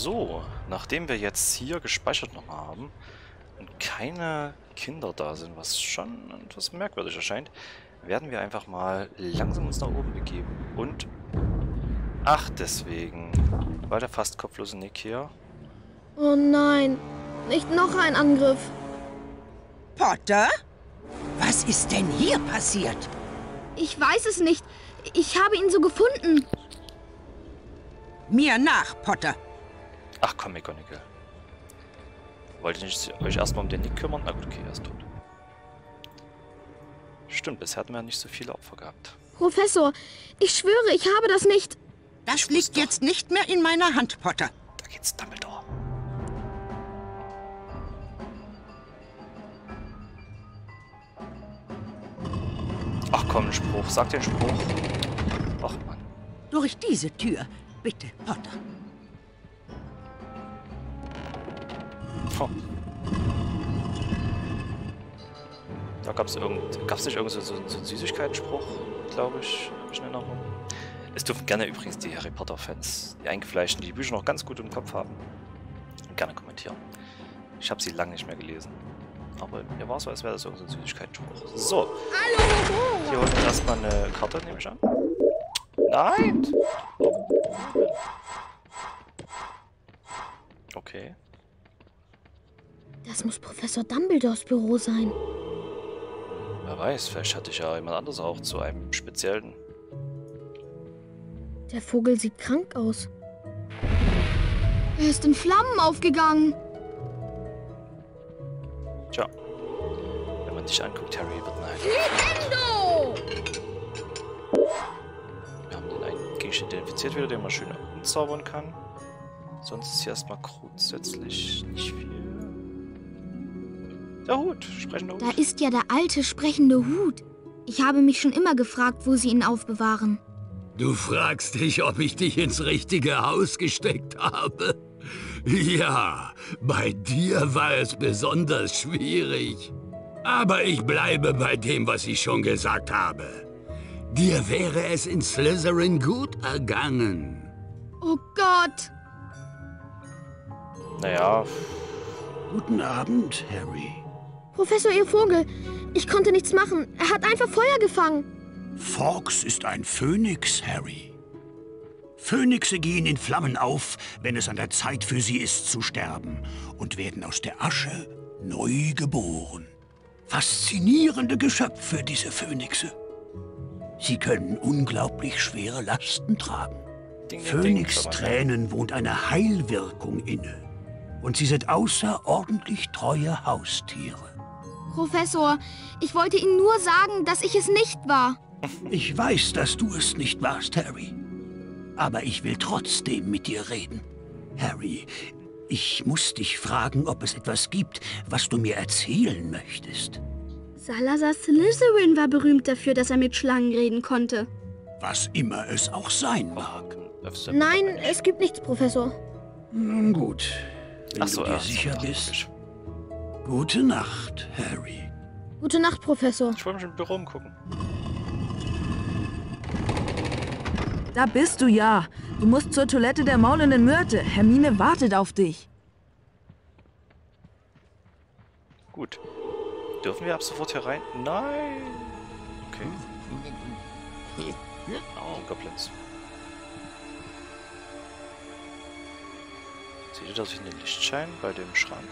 So, nachdem wir jetzt hier gespeichert nochmal haben und keine Kinder da sind, was schon etwas merkwürdig erscheint, werden wir einfach mal langsam uns nach oben begeben. Und, ach deswegen, war der fast kopflose Nick hier. Oh nein, nicht noch ein Angriff. Potter? Was ist denn hier passiert? Ich weiß es nicht. Ich habe ihn so gefunden. Mir nach, Potter. Ach komm, McGonagall. Wollt ihr nicht euch erstmal um den Nick kümmern? Na gut, okay, er ist tot. Stimmt, bisher hatten wir nicht so viele Opfer gehabt. Professor, ich schwöre, ich habe das nicht. Das liegt jetzt nicht mehr in meiner Hand, Potter. Da geht's Dumbledore. Ach komm, ein Spruch. Sag den Spruch. Ach Mann. Durch diese Tür, bitte, Potter. Oh. Da gab es irgend, gab's nicht irgend so, so, so einen Süßigkeitenspruch, glaube ich, hab ich in Erinnerung. Es dürfen gerne übrigens die Harry Potter-Fans, die eingefleischten, die die Bücher noch ganz gut im Kopf haben, gerne kommentieren. Ich habe sie lange nicht mehr gelesen. Aber mir war so, als wäre das irgendein so Süßigkeitenspruch. So. Hier holen wir erstmal eine Karte, nehme ich an. Nein! Okay. Das muss Professor Dumbledores Büro sein. Wer weiß, vielleicht hatte ich ja jemand anderes auch zu einem speziellen. Der Vogel sieht krank aus. Er ist in Flammen aufgegangen. Tja. Wenn man dich anguckt, Harry wird nein. Nintendo! Wir haben den einen Gegenstand identifiziert wieder, den man schön umzaubern kann. Sonst ist hier erstmal grundsätzlich nicht viel. Der Hut, sprechender Hut. Da ist ja der alte sprechende Hut. Ich habe mich schon immer gefragt, wo sie ihn aufbewahren. Du fragst dich, ob ich dich ins richtige Haus gesteckt habe? Ja, bei dir war es besonders schwierig. Aber ich bleibe bei dem, was ich schon gesagt habe. Dir wäre es in Slytherin gut ergangen. Oh Gott! Naja, Guten Abend, Harry. Professor, Ihr Vogel. Ich konnte nichts machen. Er hat einfach Feuer gefangen. Fawkes ist ein Phönix, Harry. Phönixe gehen in Flammen auf, wenn es an der Zeit für sie ist zu sterben und werden aus der Asche neu geboren. Faszinierende Geschöpfe, diese Phönixe. Sie können unglaublich schwere Lasten tragen. Phönix-Tränen wohnt eine Heilwirkung inne. Und sie sind außerordentlich treue Haustiere. Professor, ich wollte Ihnen nur sagen, dass ich es nicht war. Ich weiß, dass du es nicht warst, Harry. Aber ich will trotzdem mit dir reden. Harry, ich muss dich fragen, ob es etwas gibt, was du mir erzählen möchtest. Salazar Slytherin war berühmt dafür, dass er mit Schlangen reden konnte. Was immer es auch sein mag. Nein, es gibt nichts, Professor. Nun gut. Wenn Ach so, du dir ja, sicher so, bist. Gute Nacht, Harry. Gute Nacht, Professor. Ich wollte mich im Büro umgucken. Da bist du ja. Du musst zur Toilette der maulenden Myrte. Hermine wartet auf dich. Gut. Dürfen wir ab sofort hier rein? Nein! Okay. Oh, Goblins. Seht ihr das in den Lichtschein bei dem Schrank?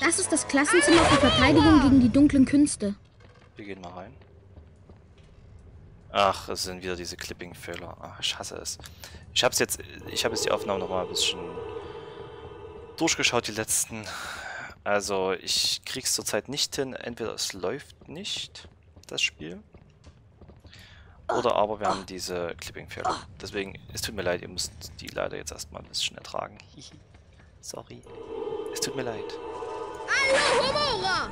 Das ist das Klassenzimmer für Verteidigung gegen die dunklen Künste. Wir gehen mal rein. Ach, es sind wieder diese Clipping-Fehler. Ach, ich hasse es. Ich habe jetzt, ich habe jetzt die Aufnahme noch mal ein bisschen durchgeschaut, die letzten. Also, ich krieg's zurzeit nicht hin. Entweder es läuft nicht, das Spiel. Oder aber wir haben diese Clipping-Fehler. Deswegen, es tut mir leid, ihr müsst die leider jetzt erstmal ein bisschen ertragen. Sorry. Es tut mir leid. Alohomora!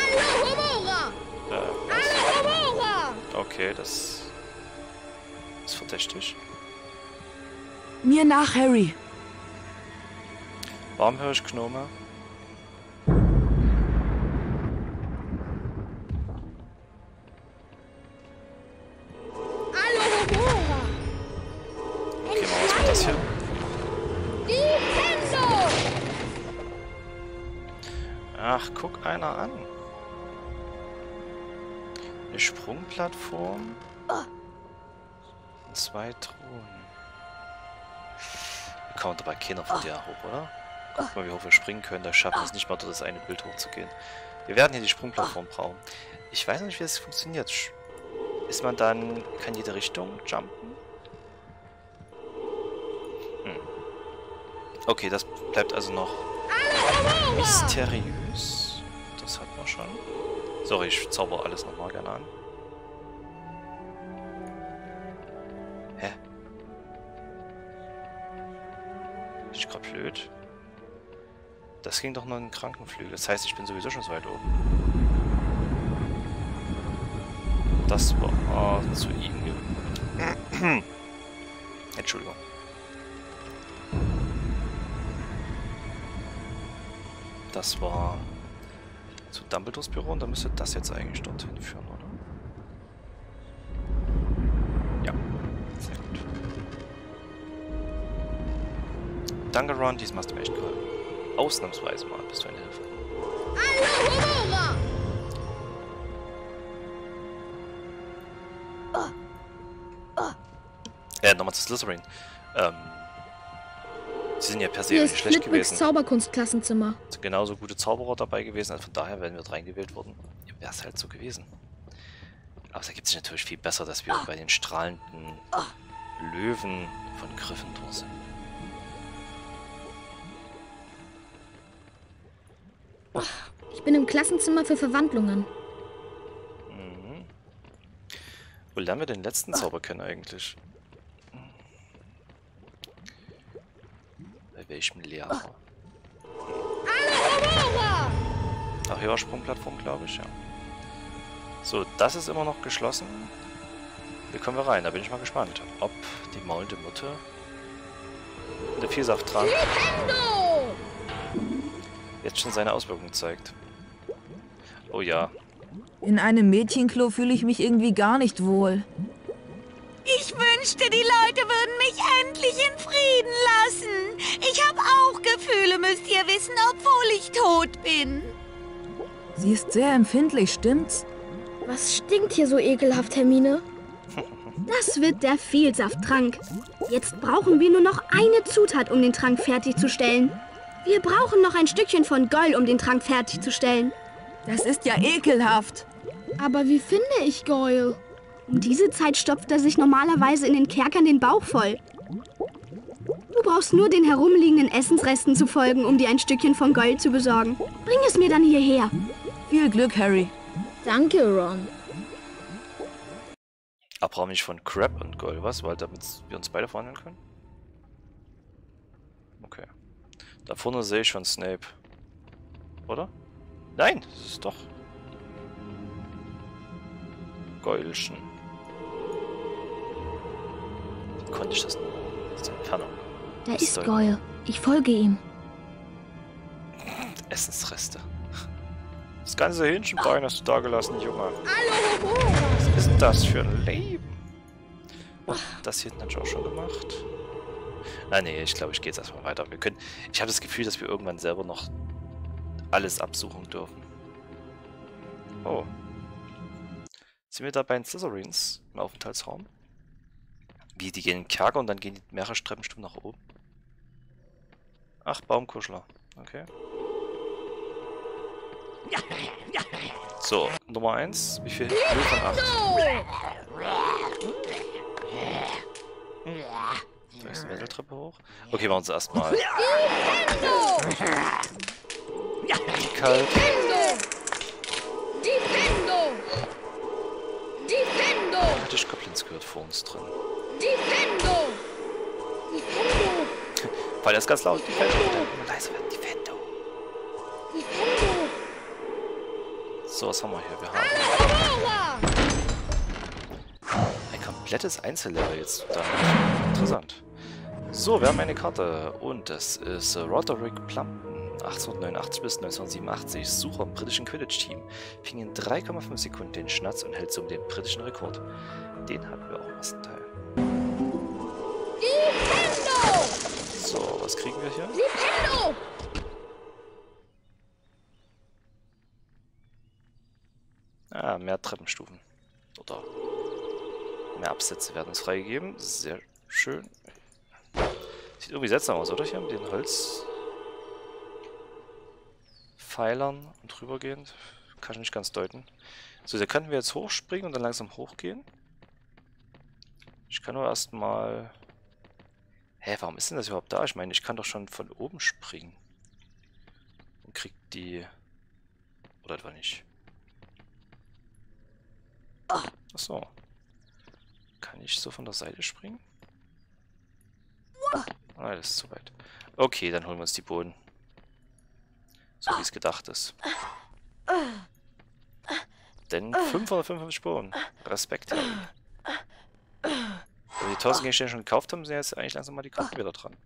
Alohomora! Äh, Alohomora! okay, das ist verdächtig. Mir nach, Harry. Warum höre ich Gnome? Sprungplattform. Und zwei Truhen. Wir kommen dabei keiner von der hoch, oder? Guck mal, wie hoch wir springen können. Da schaffen wir es nicht mal, durch das eine Bild hochzugehen. Wir werden hier die Sprungplattform brauchen. Ich weiß nicht, wie das funktioniert. Ist man dann... kann jede Richtung jumpen? Hm. Okay, das bleibt also noch mysteriös. Das hat man schon. Sorry, ich zauber alles nochmal gerne an. Das ging doch nur in den Krankenflügel. Das heißt, ich bin sowieso schon so weit oben. Das war ah, zu ihm. Entschuldigung. Das war zu Dumbledores Büro und dann müsste das jetzt eigentlich dorthin führen, oder? Ja, sehr gut. Danke, Ron, diesmal hast du echt geholfen. Ausnahmsweise mal bist du eine Hilfe. Äh, nochmal zu Slytherin. Ähm, sie sind ja per se nicht schlecht gewesen. Zauberkunstklassenzimmer. sind genauso gute Zauberer dabei gewesen, also von daher wären wir reingewählt worden. Ja, wäre es halt so gewesen. Aber es ergibt sich natürlich viel besser, dass wir bei den strahlenden Löwen von Gryffindor sind. Ich bin im Klassenzimmer für Verwandlungen. Mhm. Wo lernen wir den letzten Zauber kennen eigentlich? Bei welchem Lehrer? Ach ja, Sprungplattform, glaube ich, ja. So, das ist immer noch geschlossen. Hier kommen wir rein, da bin ich mal gespannt, ob die maulende Mutter der Vielsafttrank jetzt schon seine Auswirkungen zeigt. Oh ja, In einem Mädchenklo fühle ich mich irgendwie gar nicht wohl. Ich wünschte, die Leute würden mich endlich in Frieden lassen. Ich habe auch Gefühle, müsst ihr wissen, obwohl ich tot bin. Sie ist sehr empfindlich, stimmt's? Was stinkt hier so ekelhaft, Hermine? Das wird der Vielsafttrank. Jetzt brauchen wir nur noch eine Zutat, um den Trank fertigzustellen. Wir brauchen noch ein Stückchen von Goll, um den Trank fertigzustellen. Das ist ja ekelhaft. Aber wie finde ich Goyle? Um diese Zeit stopft er sich normalerweise in den Kerkern den Bauch voll. Du brauchst nur den herumliegenden Essensresten zu folgen, um dir ein Stückchen von Gold zu besorgen. Bring es mir dann hierher. Viel Glück, Harry. Danke, Ron. Abraham nicht von Crab und Gold, was? Weil damit wir uns beide verwandeln können? Okay. Da vorne sehe ich schon Snape. Oder? Nein, das ist doch. Goilchen. Wie konnte ich das nur? Das ist Entfernung. Da Was ist Goyle. Ich folge ihm. Essensreste. Das ganze Hähnchenbein hast du da gelassen, Junge. Was ist denn das für ein Leben? Das hier hatte ich auch schon gemacht. Ah nee, ich glaube, ich gehe jetzt erstmal weiter. Wir können. Ich habe das Gefühl, dass wir irgendwann selber noch alles absuchen dürfen. Oh. Sind wir da bei den Slytherins im Aufenthaltsraum? Wie, die gehen in den Kerker und dann gehen die mehrere Treppenstufen nach oben? Ach, Baumkuschler. Okay. So, Nummer 1. Wie viel? 0 von 8. Ist eine Wendeltreppe hoch. Okay, machen wir uns erstmal. Kalt. Defendo! Defendo! Hatte ich Goblins gehört vor uns drin. Defendo! Defendo! Weil er ist ganz laut. Die Fendo. Leise werden. Die Fendo. Defendo! So, was haben wir hier? Wir haben ein komplettes Einzellevel jetzt. Damit. Interessant. So, wir haben eine Karte und es ist Roderick Plumpton. 1889 bis 1987, Sucher im britischen Quidditch-Team, fing in 3,5 Sekunden den Schnatz und hält somit den britischen Rekord. Den hatten wir auch im ersten Teil. Defendo! So, was kriegen wir hier? Defendo! Ah, mehr Treppenstufen. Oder mehr Absätze werden uns freigegeben. Sehr schön. Sieht irgendwie seltsam aus, oder? Hier mit den Holzpfeilern und rübergehend. Kann ich nicht ganz deuten. So, da könnten wir jetzt hochspringen und dann langsam hochgehen. Ich kann nur erstmal... Hä, warum ist denn das überhaupt da? Ich meine, ich kann doch schon von oben springen. Und krieg die... Oder etwa nicht. Achso. Kann ich so von der Seite springen? Ah, das ist zu weit. Okay, dann holen wir uns die Boden. So wie es gedacht ist. Denn 555 Boden. Respekt. Wenn wir die 1000 Gegenstände schon gekauft haben, sind jetzt eigentlich langsam mal die Karten wieder dran.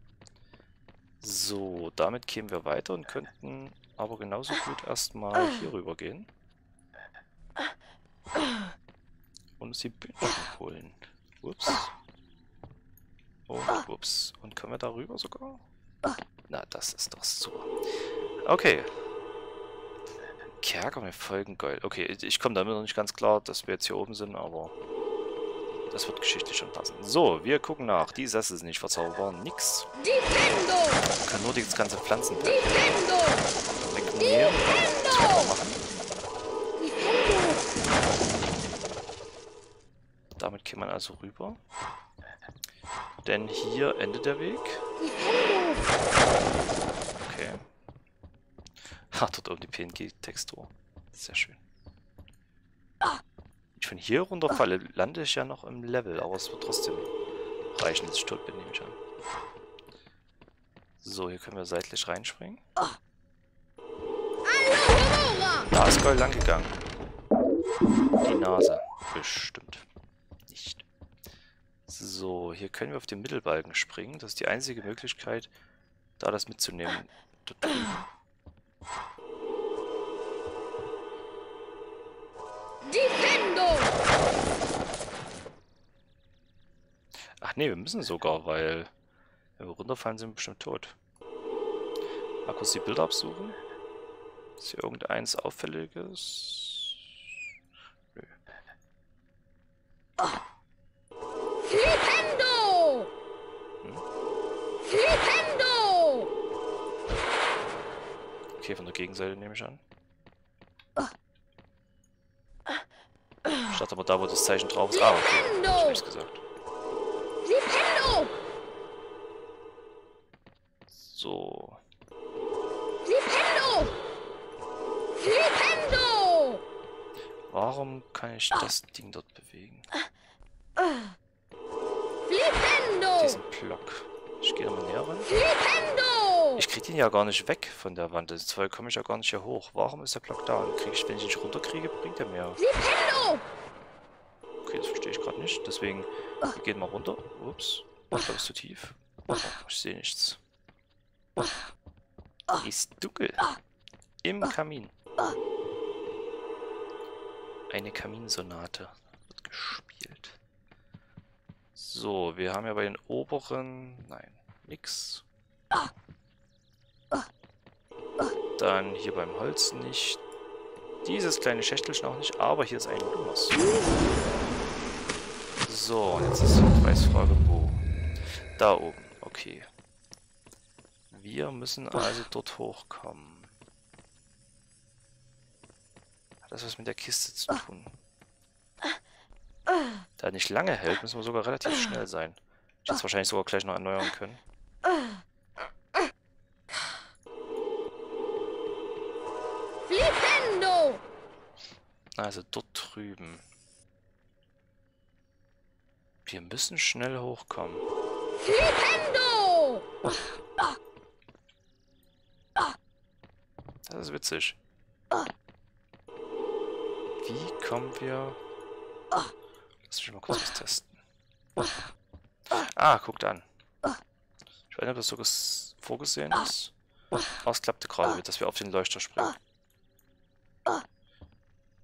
So, damit kämen wir weiter und könnten aber genauso gut erstmal hier rüber gehen. Und uns die Bühne holen. Ups. Und ups. Und können wir da rüber sogar? Na, das ist doch so. Okay. Kerker mit Folgengold. Okay, ich komme damit noch nicht ganz klar, dass wir jetzt hier oben sind, aber das wird geschichtlich schon passen. So, wir gucken nach. Die Sessel sind nicht verzauberbar. Nix. Man kann nur die ganze Pflanzen wegnehmen. Das können wir machen. Damit kann man also rüber. Denn hier endet der Weg. Okay. Ha, dort oben die PNG-Textur. Sehr schön. Wenn ich von hier runterfalle, lande ich ja noch im Level, aber es wird trotzdem reichen, dass ich tot bin, nehme ich an. So, hier können wir seitlich reinspringen. Da ist Gold lang gegangen. Die Nase. Bestimmt. So, hier können wir auf den Mittelbalken springen. Das ist die einzige Möglichkeit, da das mitzunehmen. Drüben. Ach nee, wir müssen sogar, weil wenn wir runterfallen, sind wir bestimmt tot. Mal kurz die Bilder absuchen. Ist hier irgendeins Auffälliges? Nö. Flipendo! Hm? Flipendo! Okay, von der Gegenseite nehme ich an. Ich dachte aber da, wo das Zeichen drauf ist. Ah, okay. Ich hab nichts gesagt. Flipendo! So. Flipendo! Flipendo! Warum kann ich das Ding dort bewegen? Flipendo! Diesen Block. Ich gehe mal näher ran. Flipendo! Ich krieg den ja gar nicht weg von der Wand. Jetzt komme ich ja gar nicht hier hoch. Warum ist der Block da? Und krieg ich, wenn ich ihn nicht runterkriege, bringt er mehr. Flipendo! Okay, das verstehe ich gerade nicht. Deswegen, wir gehen mal runter. Ups. Ach, da bist zu tief. Ich sehe nichts. Ist dunkel. Im Kamin. Eine Kaminsonate wird gespielt. So, wir haben ja bei den oberen... Nein, nix. Dann hier beim Holz nicht. Dieses kleine Schächtelchen auch nicht, aber hier ist ein Lumos. So, und jetzt ist die Preisfrage wo? Da oben, okay. Wir müssen also dort hochkommen. Hat das was mit der Kiste zu tun? Da er nicht lange hält, müssen wir sogar relativ schnell sein. Ich hätte es wahrscheinlich sogar gleich noch erneuern können. Flipendo! Also dort drüben. Wir müssen schnell hochkommen. Flipendo! Das ist witzig. Wie kommen wir... Lass mich mal kurz was testen. Ah, guckt an. Ich weiß nicht, ob das so ges- vorgesehen ist. Aber es klappte gerade, dass wir auf den Leuchter springen.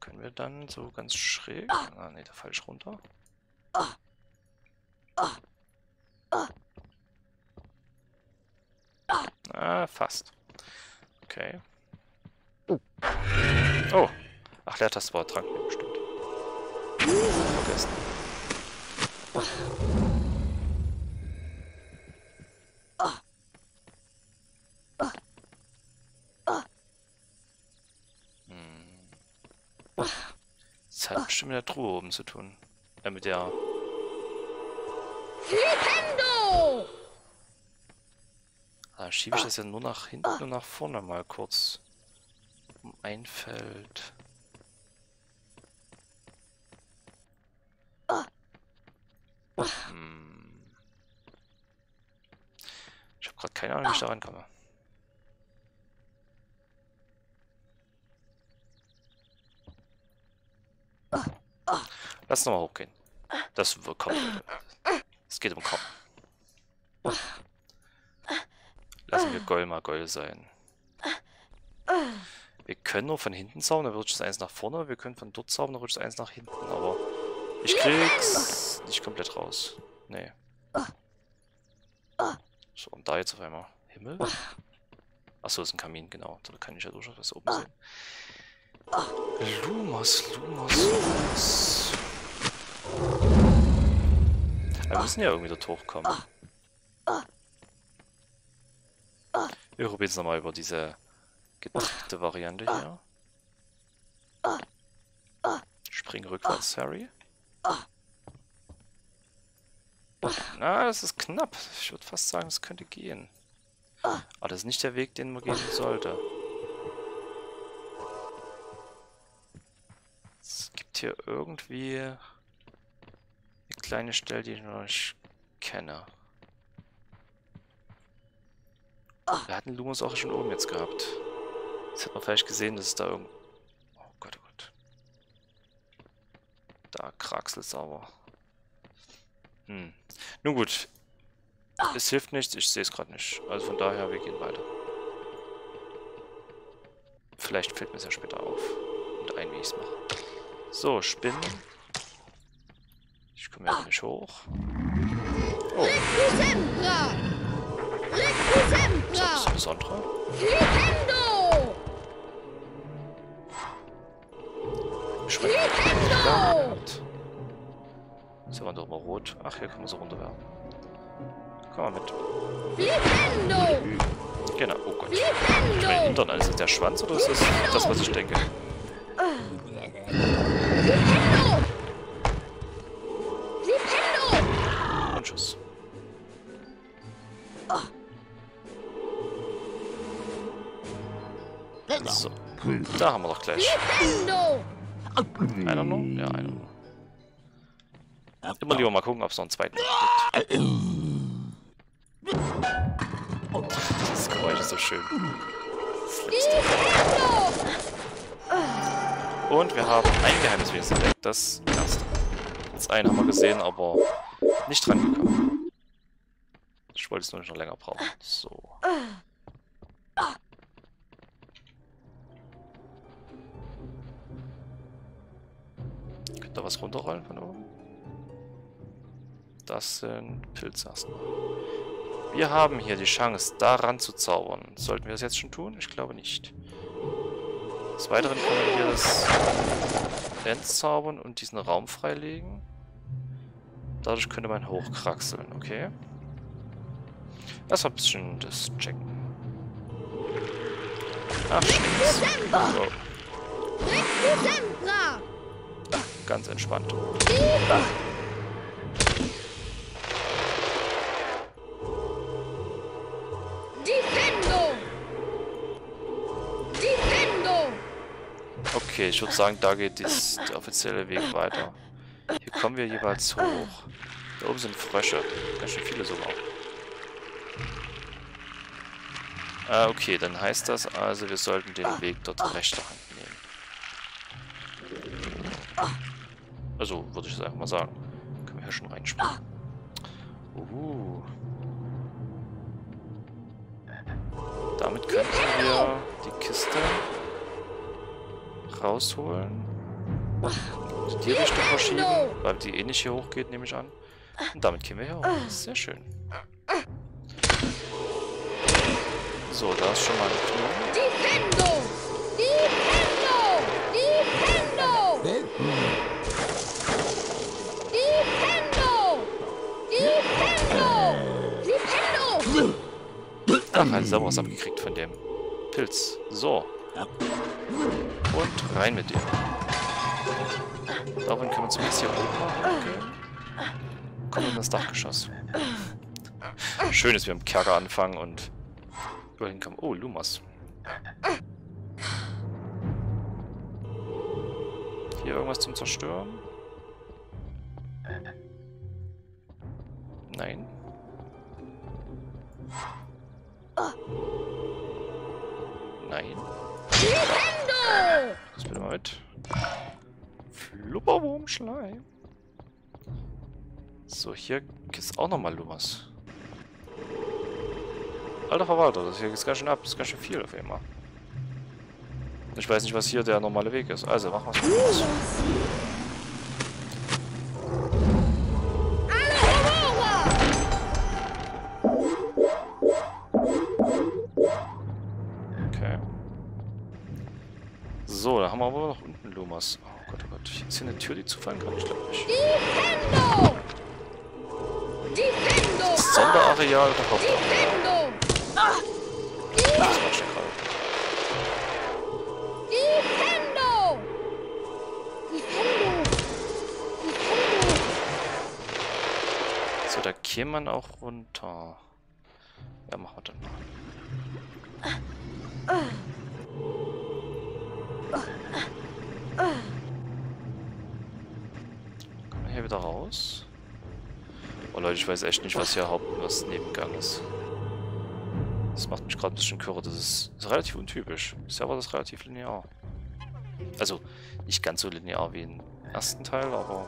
Können wir dann so ganz schräg... Ah, nee, da falle ich runter. Ah, fast. Okay. Oh. Ach, Leertaste war nee, bestimmt. Vergessen. Hm. Das hat bestimmt mit der Truhe oben zu tun. Äh, mit der... Flipendo! Da schiebe ich das ja nur nach hinten und nach vorne mal kurz. Um ein Feld. Hm. Ich habe gerade keine Ahnung, wie ich da rankomme. Lass nochmal hochgehen. Das kommt. Es geht um Kopf. Lassen wir Goll mal Goll sein. Wir können nur von hinten zaubern, dann rutscht das eins nach vorne. Wir können von dort zaubern, dann rutscht das eins nach hinten. Aber ich krieg's nicht komplett raus. Nee. So, und da jetzt auf einmal. Himmel? Achso, ist ein Kamin, genau. Da kann ich ja durchaus was oben sehen. Lumos, Lumos, Lumos. Wir müssen ja irgendwie dort hochkommen. Wir probieren jetzt nochmal über diese gedrückte Variante hier. Spring rückwärts, Harry. Na, das ist knapp. Ich würde fast sagen, es könnte gehen. Aber das ist nicht der Weg, den man gehen sollte. Es gibt hier irgendwie eine kleine Stelle, die ich noch nicht kenne. Wir hatten Lumos auch schon oben jetzt gehabt. Jetzt hat man vielleicht gesehen, dass es da irgendwo... Oh Gott, oh Gott. Da kraxelt es aber. Hm. Nun gut. Es hilft nichts, ich sehe es gerade nicht. Also von daher, wir gehen weiter. Vielleicht fällt mir es ja später auf. Und ein, wie ich es mache. So, Spinnen. Ich komme ja nicht hoch. Oh. Recto Ist das Besondere? Flipendo! Schmeckt. Ist ja doch mal rot. Ach, hier kann man so runterwerfen. Komm mal mit. Flipendo! Genau. Oh Gott. Ich meine, Flipendo! Hintern, ist das der Schwanz oder ist das das, was ich denke? Und tschüss. So. Da haben wir doch gleich. Einer noch? Ja, einer noch. Immer lieber mal gucken, ob es noch einen zweiten gibt. Das Geräusch ist so schön. Und wir haben ein Geheimniswesen entdeckt. Das erste. Das eine haben wir gesehen, aber nicht dran gekommen. Ich wollte es nur nicht noch länger brauchen. So. Könnt ihr was runterrollen von oben? Das sind erstmal. Wir haben hier die Chance, daran zu zaubern. Sollten wir das jetzt schon tun? Ich glaube nicht. Des Weiteren können wir hier das entzaubern und diesen Raum freilegen. Dadurch könnte man hochkraxeln, okay? Erstmal ein bisschen das checken. Ach, Schnicks. So, ganz entspannt. Okay, ich würde sagen, da geht dies, der offizielle Weg weiter. Hier kommen wir jeweils hoch. Da oben sind Frösche. Ganz schön viele sogar. Ah, okay, dann heißt das also, wir sollten den Weg dort rechter Hand nehmen. Also, würde ich das einfach mal sagen. Können wir hier schon reinspringen. Uh. Damit könnten wir die Kiste rausholen. In die Richtung verschieben, weil die eh nicht hier hochgeht, nehme ich an. Und damit gehen wir hier hoch. Ah. Sehr schön. So, da ist schon mal ein Knie. Defendo! Defendo! Defendo! Defendo! Defendo! Defendo! Ach, ein Sauberes abgekriegt von dem Pilz. So. Und rein mit dem. Darin können wir zumindest hier oben machen. Kommen in das Dachgeschoss. Schön, dass wir im Kerker anfangen und überall hinkommen. Oh, Lumas. Hier irgendwas zum Zerstören? Nein. Nein. Das bitte mal mit. Flubberwurmschleim. So, hier ist auch nochmal Lumas. Alter Verwalter, das hier geht ganz schön ab. Das ist ganz schön viel auf einmal. Ich weiß nicht, was hier der normale Weg ist. Also, machen wir es Lumas. Oh Gott, oh Gott. Ist hier eine Tür, die zufallen kann? Ich glaube nicht. Defendo! Defendo! Sonderareal oder Hauptareal? Defendo! Das war schon gerade. Defendo! Defendo! Defendo! So, da käme man auch runter. Ja, machen wir dann mal. Kommen wir hier wieder raus? Oh Leute, ich weiß echt nicht, was hier Haupt- was Nebengang ist. Das macht mich gerade ein bisschen kirre. Das ist, ist relativ untypisch. Bisher war das relativ linear. Also, nicht ganz so linear wie im ersten Teil, aber...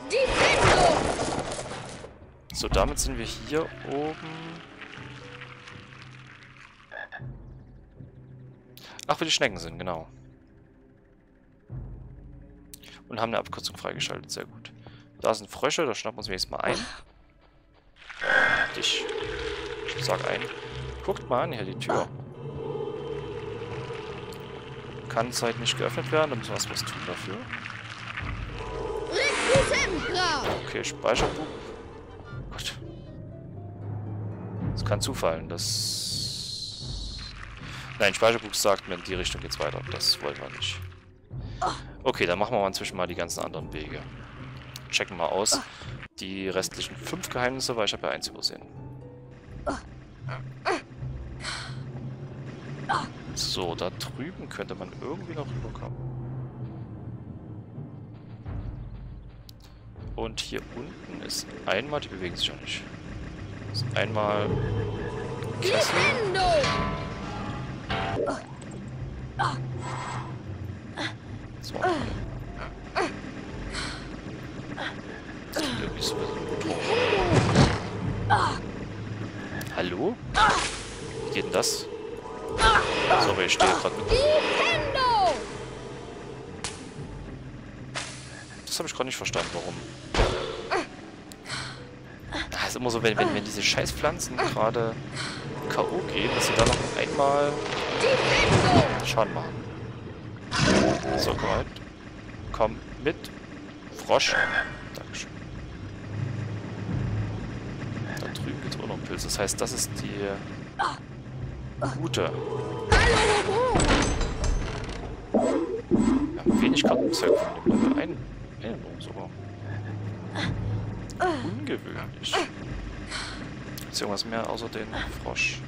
So, damit sind wir hier oben. Ach, wo die Schnecken sind, genau. Und haben eine Abkürzung freigeschaltet, sehr gut. Da sind Frösche, da schnappen wir uns wenigstens mal ein. Dich. Ich sag ein. Guckt mal an, hier die Tür. Kann Zeit nicht geöffnet werden, da müssen wir was tun dafür. Okay, Speicherbuch. Gott. Das kann zufallen, das... Nein, Speicherbuch sagt mir, in die Richtung geht's weiter. Das wollen wir nicht. Okay, dann machen wir mal inzwischen mal die ganzen anderen Wege. Checken mal aus. Die restlichen fünf Geheimnisse, weil ich habe ja eins übersehen. So, da drüben könnte man irgendwie noch rüberkommen. Und hier unten ist einmal, die bewegen sich auch nicht. Ist einmal Kessel. Defendo! So. Das klingt irgendwie so wie so ein Motor. Hallo? Wie geht denn das? Sorry, ich stehe gerade mit. Das habe ich gerade nicht verstanden, warum. Ah, ist immer so, wenn, wenn, wenn diese Scheißpflanzen gerade K.O. gehen, dass sie da noch einmal! Schaden machen. So, komm halt. Komm mit. Frosch. Dankeschön. Da drüben gibt es auch noch Pilze. Das heißt, das ist die gute. Haben wenig Kartenzeug von dem Level. Ein, nur sogar. Ungewöhnlich. Ist irgendwas mehr außer den Frosch?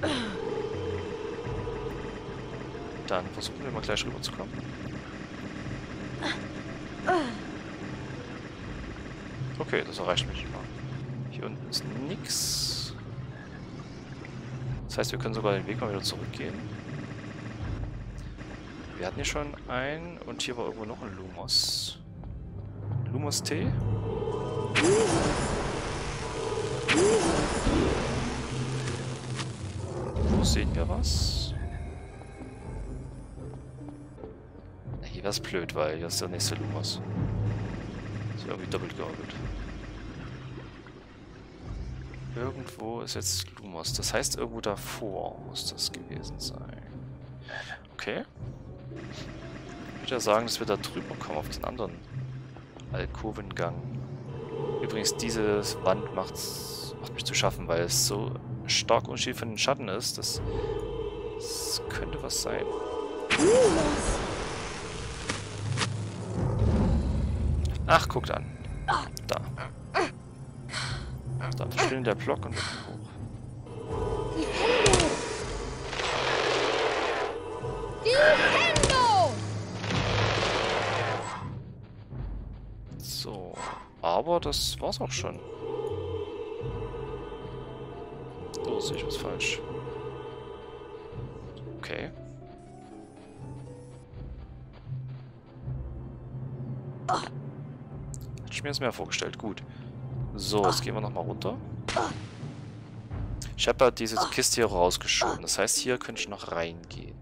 Dann versuchen wir mal gleich rüberzukommen. Okay, das erreicht mich immer. Hier unten ist nix. Das heißt, wir können sogar den Weg mal wieder zurückgehen. Wir hatten hier schon einen und hier war irgendwo noch ein Lumos. Lumos Tee? Wo sehen wir was? Wäre es blöd, weil hier ist der nächste Lumos. Ist irgendwie doppelt geordnet. Irgendwo ist jetzt Lumos. Das heißt, irgendwo davor muss das gewesen sein. Okay. Ich würde ja sagen, dass wir da drüber kommen, auf den anderen Alkovengang. Übrigens, diese Wand macht's, macht mich zu schaffen, weil es so stark unschied von den Schatten ist, dass könnte was sein. Ach, guckt an. Da. Da verschwindet der Block und wir hoch. Nintendo! So, aber das war's auch schon. Oh, sehe ich was falsch. Mir das mehr vorgestellt. Gut. So, jetzt gehen wir nochmal runter. Ich habe ja diese Kiste hier rausgeschoben. Das heißt, hier könnte ich noch reingehen.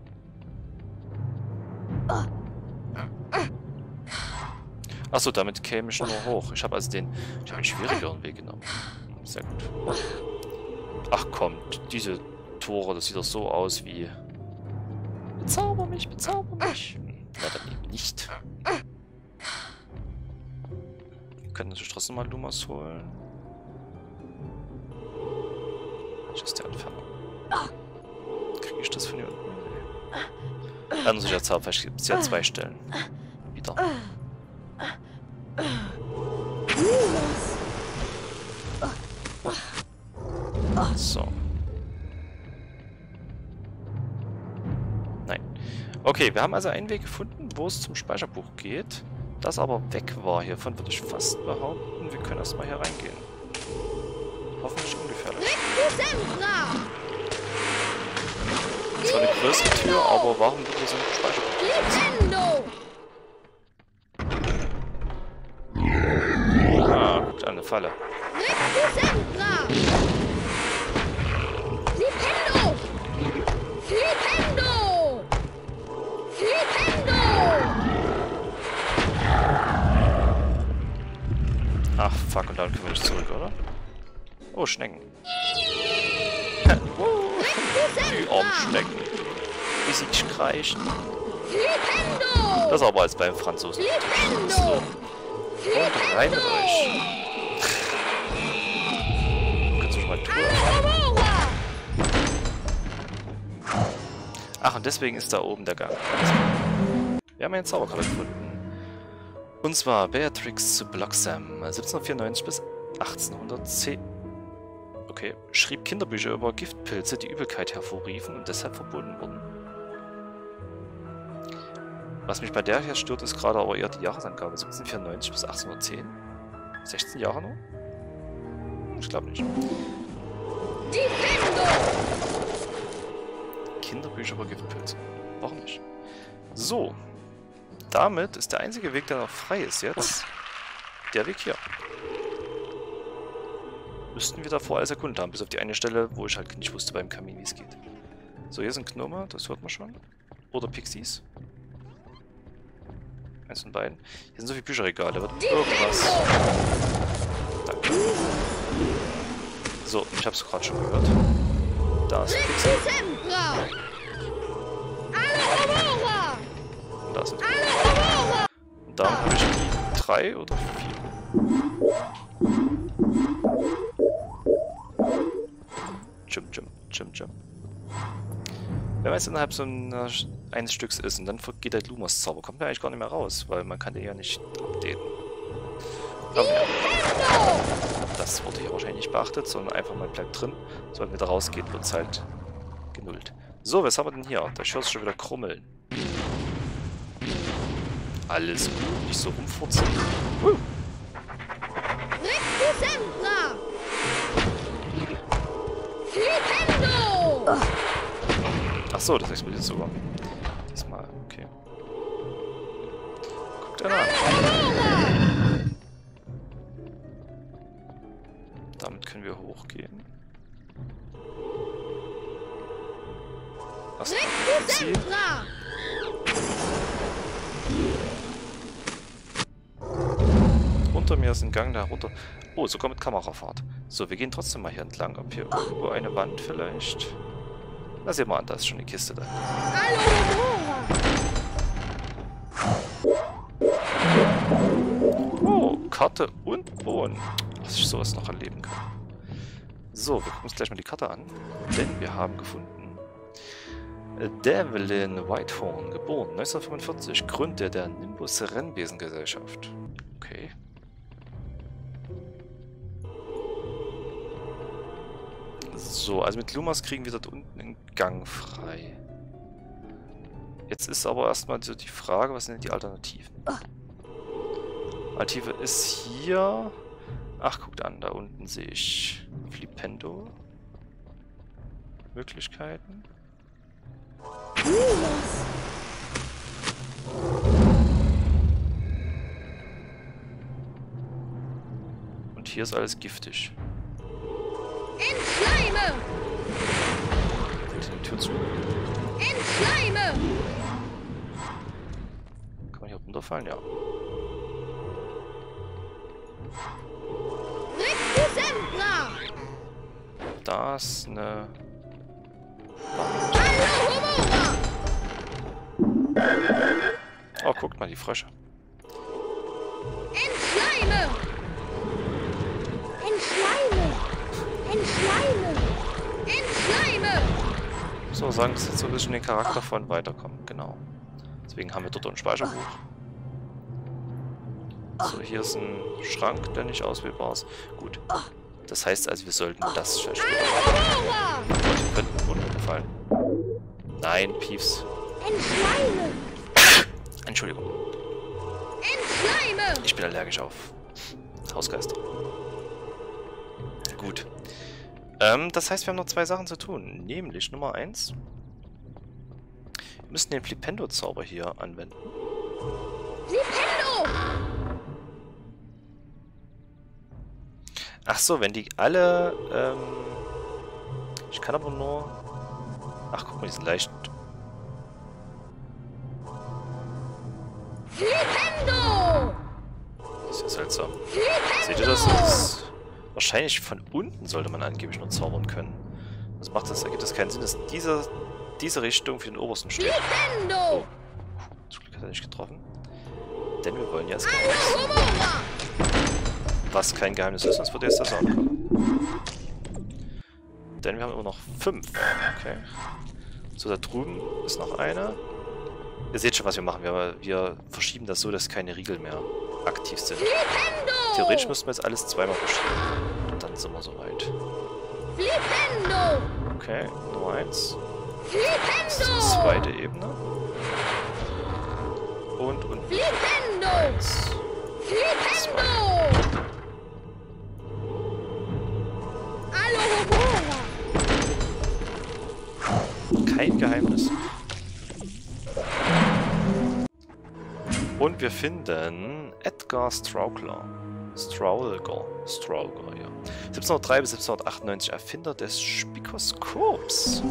Achso, damit käme ich nur hoch. Ich habe also den, ich habe den schwierigeren Weg genommen. Sehr gut. Ach komm, diese Tore, das sieht doch so aus wie... Bezauber mich, bezauber mich. Ja, dann eben nicht. Können natürlich trotzdem mal Lumas holen. Was ist der Entfernung? Kriege ich das von hier unten? Nee. Dann muss ich ja Zauber, vielleicht gibt es ja zwei Stellen. Wieder. So. Nein. Okay, wir haben also einen Weg gefunden, wo es zum Speicherbuch geht, das aber weg war. Hiervon würde ich fast behaupten, wir können erstmal hier reingehen. Hoffentlich ungefährlich. Sempra! Zwar eine größere Tür, aber warum wird hier so ein Speicherbuch? Nintendo! Ah, an, eine Falle. Oder? Oh, Schnecken. Die armen Schnecken. Wie sie kreischen. Nintendo! Das aber als beim Franzosen. So. Und rein mit euch. Kannst du schon mal tun? Ach, und deswegen ist da oben der Gang. Wir haben einen Zauberkarte gefunden. Und zwar Beatrix Bloxham, 1794 bis 1810. Okay, schrieb Kinderbücher über Giftpilze, die Übelkeit hervorriefen und deshalb verboten wurden. Was mich bei der hier stört, ist gerade aber eher die Jahresangabe. 1794 bis 1810. 16 Jahre nur? Ich glaube nicht. Kinderbücher über Giftpilze. Warum nicht? So. Damit ist der einzige Weg, der noch frei ist jetzt, der Weg hier. Müssten wir davor alles erkundet haben, bis auf die eine Stelle, wo ich halt nicht wusste beim Kamin, wie es geht. So, hier sind Gnome, das hört man schon. Oder Pixies. Eins von beiden. Hier sind so viele Bücherregale, da wird irgendwas. Danke. So, ich hab's gerade schon gehört. Da ist ein Pixie. Und da ist ein! Und damit habe ich die drei oder vier. Jump, jump, jump, jump. Wenn man jetzt innerhalb so einer, eines Stücks ist und dann geht der Lumas Zauber, kommt er eigentlich gar nicht mehr raus, weil man kann den ja nicht updaten. Aber ja, das wurde hier wahrscheinlich nicht beachtet, sondern einfach mal bleibt drin. Sobald wieder rausgeht, wird es halt genullt. So, was haben wir denn hier? Da hörst du schon wieder krummeln. Alles gut, nicht so rumfurzen. Uh. Nintendo! Ach so, das explodiert sogar. Diesmal, okay. Guckt einer an. Damit können wir hochgehen. Was? Sempra! Unter mir ist ein Gang da runter. Oh, sogar mit Kamerafahrt. So, wir gehen trotzdem mal hier entlang. Ob hier irgendwo eine Wand vielleicht? Na, sehen wir an, da ist schon eine Kiste da. Oh, Karte und Bohnen. Dass ich sowas noch erleben kann. So, wir gucken uns gleich mal die Karte an. Denn wir haben gefunden Devlin Whitehorn, geboren 1945, Gründer der Nimbus Rennbesengesellschaft. Okay. So, also mit Lumas kriegen wir dort unten einen Gang frei. Jetzt ist aber erstmal so die Frage, was sind denn die Alternativen? Alternative ist hier... Ach, guckt an, da unten sehe ich Flipendo. Möglichkeiten. Und hier ist alles giftig. Entschleime! Bitte die Tür zu. Entschleime! Kann man hier runterfallen? Ja. Rekusembra! Da ist eine... Alohomora! Oh, guckt mal, die Frösche. Entschleime! Entschleime! Entschleime! Entschleime! So, sagen das jetzt so ein bisschen den Charakter von Weiterkommen. Genau. Deswegen haben wir dort ein Speicherbuch. So, hier ist ein Schrank, der nicht auswählbar ist. Gut. Das heißt also, wir sollten das später Alohomora! Wir könnten unten fallen. Nein, Piefs. Entschuldigung. Ich bin allergisch auf Hausgeister. Gut. Ähm, das heißt, wir haben noch zwei Sachen zu tun. Nämlich Nummer eins. Wir müssen den Flipendo-Zauber hier anwenden. Flipendo! Ach so, wenn die alle, ähm... Ich kann aber nur... Ach, guck mal, die sind leicht... Flipendo! Das ist ja seltsam. Flipendo! Seht ihr das? das wahrscheinlich von unten sollte man angeblich nur zaubern können. Das macht das, ergibt das keinen Sinn, dass diese, diese Richtung für den obersten steht. Flipendo! Zum Glück hat er nicht getroffen. Denn wir wollen ja das Geheimnis. Was kein Geheimnis ist, sonst wird jetzt der Sound kommen. Denn wir haben immer noch fünf. Okay. So, da drüben ist noch eine. Ihr seht schon, was wir machen. Wir, wir verschieben das so, dass keine Riegel mehr aktiv sind. Flipendo! Theoretisch müssten wir jetzt alles zweimal verschieben. Und dann sind wir soweit. Flipendo! Okay, Nummer eins. Das ist die zweite Ebene. Und, und Flipendo! eins. Flipendo! Kein Geheimnis. Und wir finden Edgar Straugler. Straulger. Straulger, ja. 1703 bis 1798 Erfinder des Spikoskops.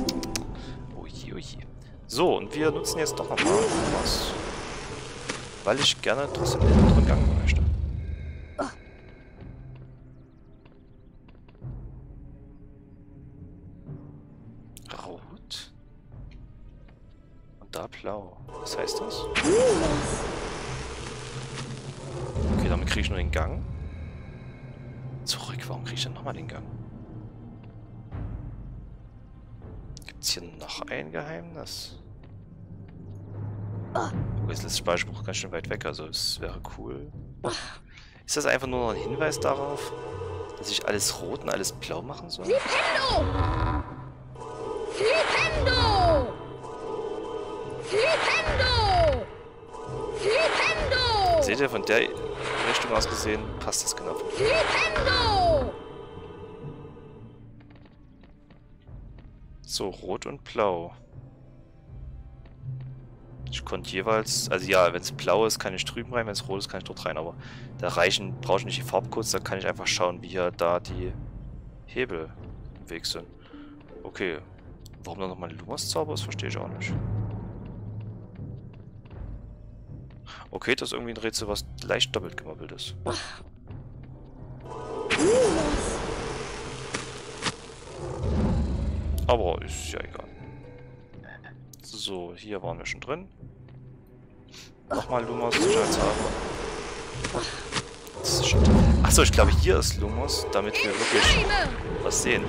Oje, oje. So, und wir nutzen jetzt doch nochmal was. Weil ich gerne trotzdem den anderen Gang möchte. Rot. Und da blau. Was heißt das? Okay, damit kriege ich nur den Gang. Zurück, warum kriege ich denn nochmal den Gang? Gibt es hier noch ein Geheimnis? Ist das Speicherbuch ganz schön weit weg, also es wäre cool. Ist das einfach nur noch ein Hinweis darauf, dass ich alles rot und alles blau machen soll? Flipendo! Flipendo! Flipendo! Flipendo! Seht ihr, von der Richtung aus gesehen passt das genau. Flipendo! So, rot und blau. Ich konnte jeweils, also ja, wenn es blau ist, kann ich drüben rein, wenn es rot ist, kann ich dort rein, aber da reichen, brauche ich nicht die Farbcodes, da kann ich einfach schauen, wie hier da die Hebel im Weg sind. Okay, warum dann nochmal ein Lumas-Zauber ist, verstehe ich auch nicht. Okay, das ist irgendwie ein Rätsel, was leicht doppelt gemoppelt ist. Aber ist ja egal. So, hier waren wir schon drin. Nochmal Lumas, sicherheitshalber. Das ist schon. Achso, ich glaube hier ist Lumos, damit wir wirklich was sehen.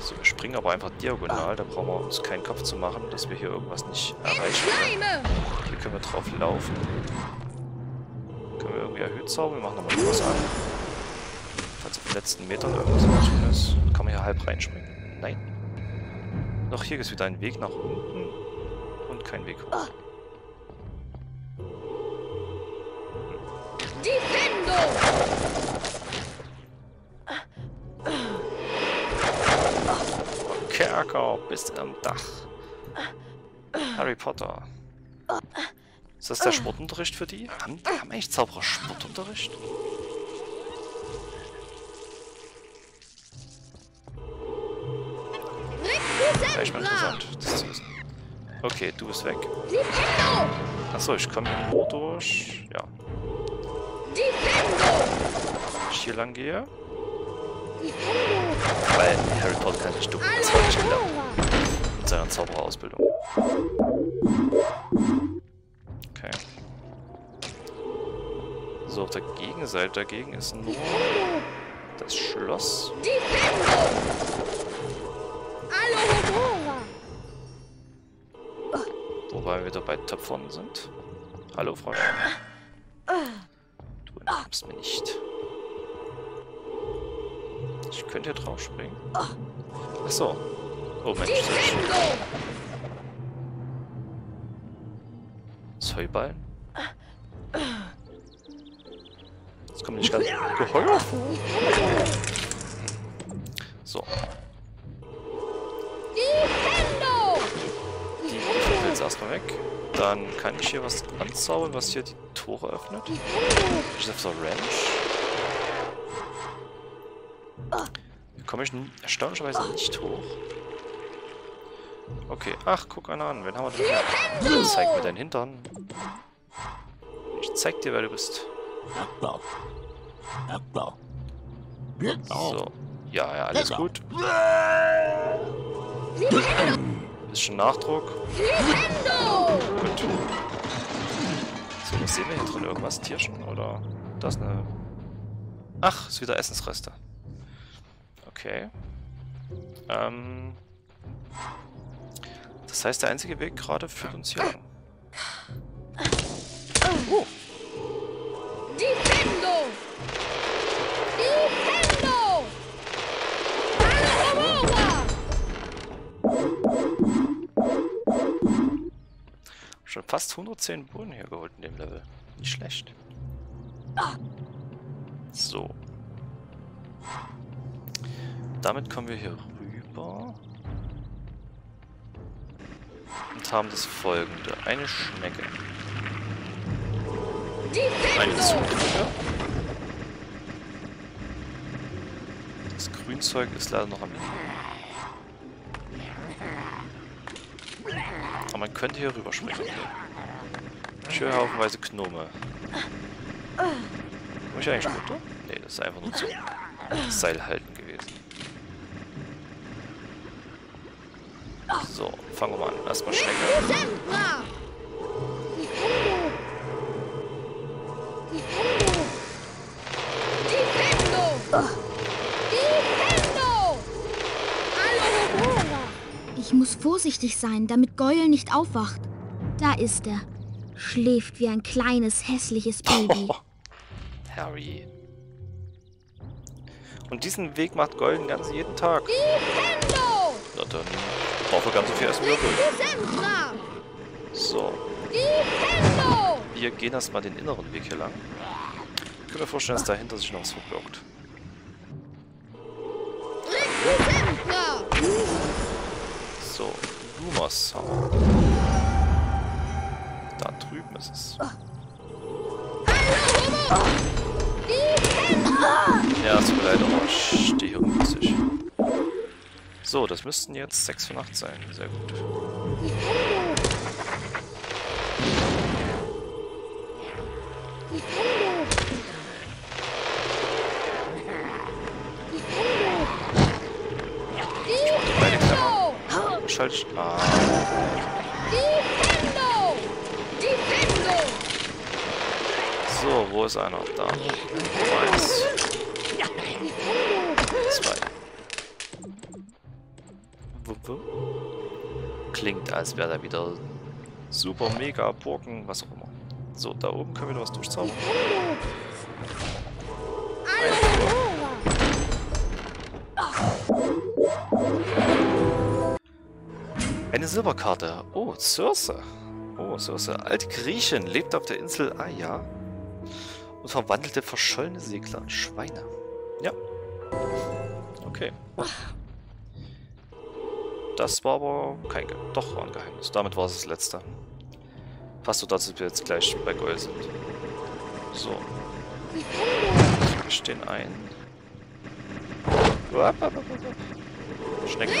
So, wir springen aber einfach diagonal, da brauchen wir uns keinen Kopf zu machen, dass wir hier irgendwas nicht erreichen können. Hier können wir drauf laufen. Können wir irgendwie erhöht zaubern, wir machen nochmal irgendwas an. Falls auf den letzten Metern irgendwas tun ist, kann man hier halb reinspringen. Nein. Noch hier ist wieder ein Weg nach unten und kein Weg hoch. Defendo! Kerker, bist am Dach. Harry Potter. Ist das der Sportunterricht für die? Haben, haben eigentlich Zauberer Sportunterricht? Echt mal interessant, das zu wissen. Okay, du bist weg. Achso, ich komme hier nur durch. Ja, wenn ich hier lang gehe. Weil Harry Potter kann nicht dumm. Das habe ich gelernt in seiner Zaubererausbildung. Okay. So, auf der Gegenseite dagegen ist nur das Schloss. Wobei wir wieder bei Töpfern sind. Hallo, Frau. Du entkommst mir nicht. Ich könnte hier drauf springen. Achso. Oh Mensch, das! Säuballen? Jetzt kommt nicht ganz Geheuer. So, die die jetzt erstmal weg. Dann kann ich hier was anzaubern, was hier die Tore öffnet. Der Ranch. Komme ich erstaunlicherweise nicht hoch. Okay, ach, guck einer an. Wen haben wir denn hier? Zeig mir deinen Hintern. Ich zeig dir, wer du bist. So. Ja, ja, alles gut. Bisschen Nachdruck. Gut. So, was sehen wir hier drin? Irgendwas? Tierchen? Oder das eine... Ach, ist wieder Essensreste. Okay. Ähm... Das heißt, der einzige Weg gerade führt uns hier lang. Oh, Defendo! Defendo! Schon fast 110 Bohnen hier geholt in dem Level. Nicht schlecht. So. Damit kommen wir hier rüber. Und haben das folgende. Eine Schnecke. Eine! Zugbrücke. Das Grünzeug ist leider noch am Ende. Aber man könnte hier rüberspringen. Höre haufenweise Gnome. Muss ich eigentlich runter? Nee, das ist einfach nur zum Seil halten gewesen. So, fangen wir mal an. Erstmal Schnecke. Ich muss vorsichtig sein, damit Goyle nicht aufwacht. Da ist er. Schläft wie ein kleines, hässliches Baby. Harry. Und diesen Weg macht Golden ganz jeden Tag. Defendo! Na dann braucht er ganz so viel er will. Sempra! So, wir gehen erstmal den inneren Weg hier lang. Ich kann mir vorstellen, dass dahinter sich noch was. Sempra! So, Lumos haben wir. Da drüben ist es. Ja, es tut mir leid, aber ich stehe hier. So, das müssten jetzt 6 von 8 sein. Sehr gut. Ich. Ah! So, wo ist einer? Da. Eins. Wupp, wupp. Klingt, als wäre da wieder super mega Burgen, was auch immer. So, da oben können wir noch was durchzaubern. Eine Silberkarte. Oh, Circe. Oh, Circe. Alte Griechin, lebt auf der Insel Aya und verwandelte verschollene Segler in Schweine. Ja. Okay. Das war aber kein Ge Doch, war ein Geheimnis. Damit war es das letzte. Fast so, dass wir jetzt gleich bei Gold sind. So. Ich den ein. Schnecken.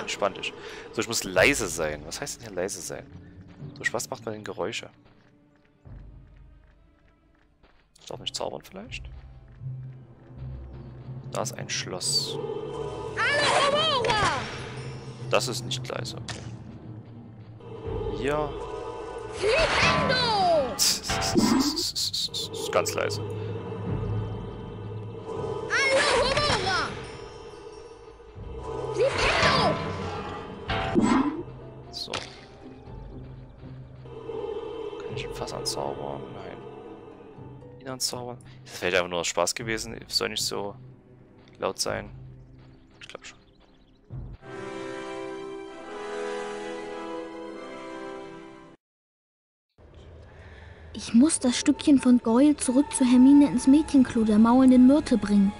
Entspann dich. So, ich muss leise sein. Was heißt denn hier leise sein? Durch was macht man denn Geräusche? Ich darf nicht zaubern vielleicht? Da ist ein Schloss. Aurora! Das ist nicht leise, okay. Hier. Flipendo! Ist ganz leise. So. Kann ich ein Fass anzaubern? Nein. Ihn anzaubern? Das wäre einfach nur aus Spaß gewesen. Soll nicht so laut sein. Ich glaube schon. Ich muss das Stückchen von Goyle zurück zu Hermine ins Mädchenklo der maulenden Myrte bringen.